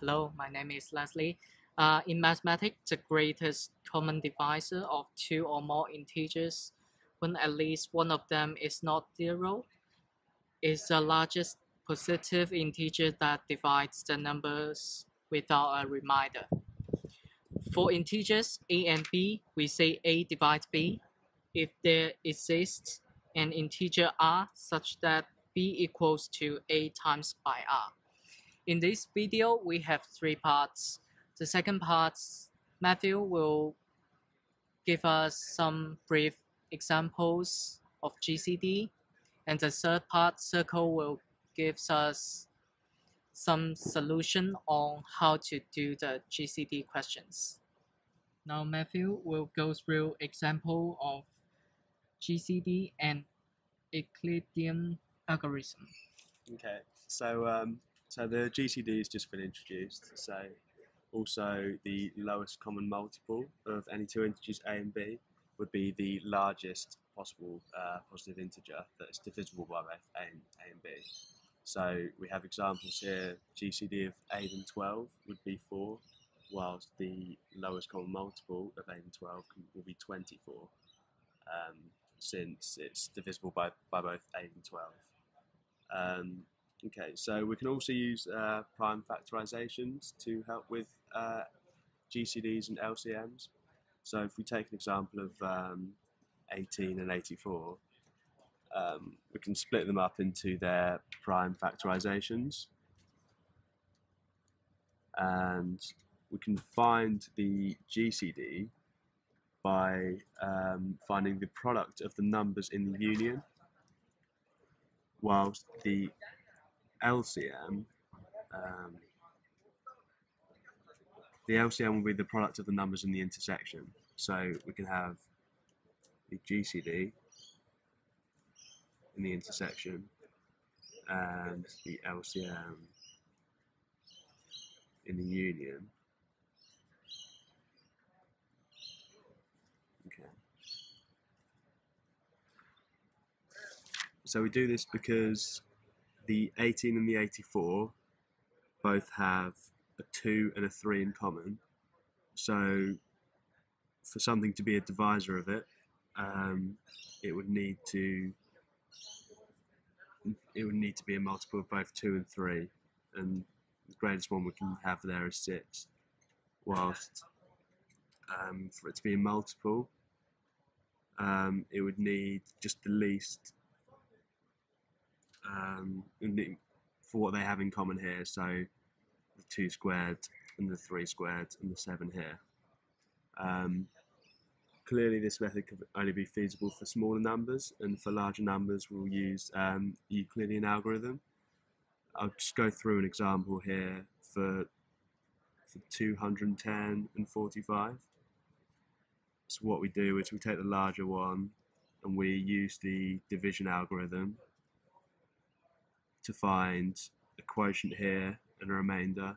Hello, my name is Leslie. Uh, in mathematics, the greatest common divisor of two or more integers, when at least one of them is not zero, is the largest positive integer that divides the numbers without a remainder. For integers a and b, we say a divides b if there exists an integer r such that b equals to a times by r. In this video, we have three parts. The second part, Matthew will give us some brief examples of GCD. And the third part, Circle will give us some solution on how to do the GCD questions. Now Matthew will go through example of GCD and Euclidean algorithm. Okay, so um, so the GCD has just been introduced. So also the lowest common multiple of any two integers a and b would be the largest possible uh, positive integer that is divisible by both a and, a and b. So we have examples here. GCD of 8 and 12 would be 4, whilst the lowest common multiple of 8 and 12 will be 24, um, since it's divisible by, by both 8 and 12. Um, okay, so we can also use uh, prime factorizations to help with uh, GCDs and LCMs. So if we take an example of um, 18 and 84, um, we can split them up into their prime factorizations. And we can find the GCD by um, finding the product of the numbers in the union, whilst the LCM, um, the LCM will be the product of the numbers in the intersection. So we can have the GCD in the intersection and the LCM in the union. Okay. So we do this because the 18 and the 84 both have a 2 and a 3 in common. So for something to be a divisor of it, um, it would need to it would need to be a multiple of both 2 and 3 and the greatest one we can have there is 6 whilst um, for it to be a multiple um, it would need just the least um, for what they have in common here so the 2 squared and the 3 squared and the 7 here um, clearly this method could only be feasible for smaller numbers and for larger numbers we'll use um, Euclidean algorithm. I'll just go through an example here for, for 210 and 45. So what we do is we take the larger one and we use the division algorithm to find a quotient here and a remainder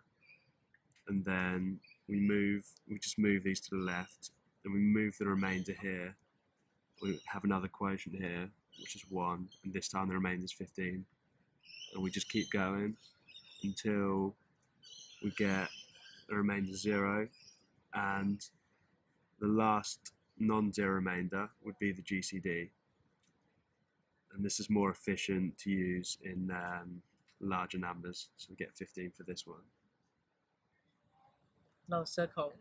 and then we move we just move these to the left then we move the remainder here. We have another quotient here, which is 1, and this time the remainder is 15. And we just keep going until we get the remainder 0, and the last non-zero remainder would be the GCD. And this is more efficient to use in um, larger numbers, so we get 15 for this one. No circle.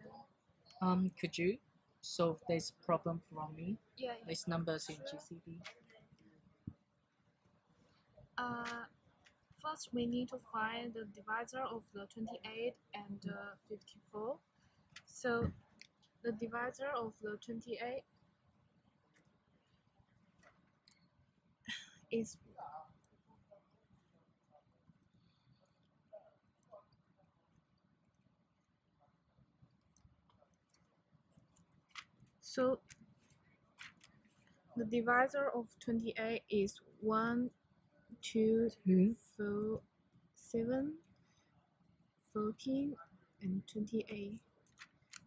Um, could you solve this problem for me? Yeah. These numbers in GCD. Uh, first we need to find the divisor of the 28 and uh, 54. So the divisor of the 28 is So the divisor of 28 is 1, 2, Two. 4, 7, 14, and 28.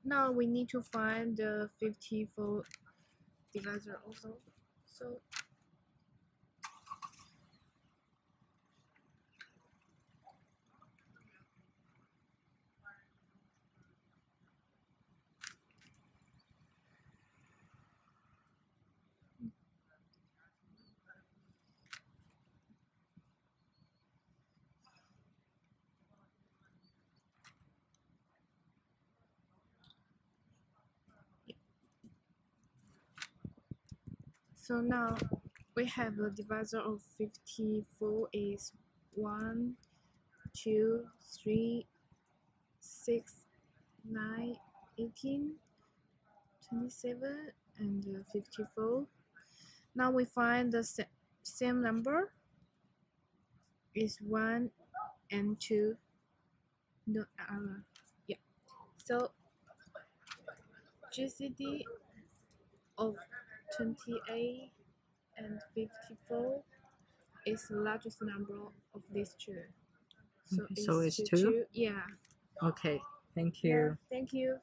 Now we need to find the 54 divisor also. So So now we have the divisor of 54 is 1, 2, 3, 6, 9, 18, 27, and uh, 54. Now we find the sa- same number is 1 and 2. No, uh, yeah. So GCD of 28 and 54 is the largest number of these two. So Okay, so it's two? Yeah. Okay, thank you. Yeah. you. Thank you.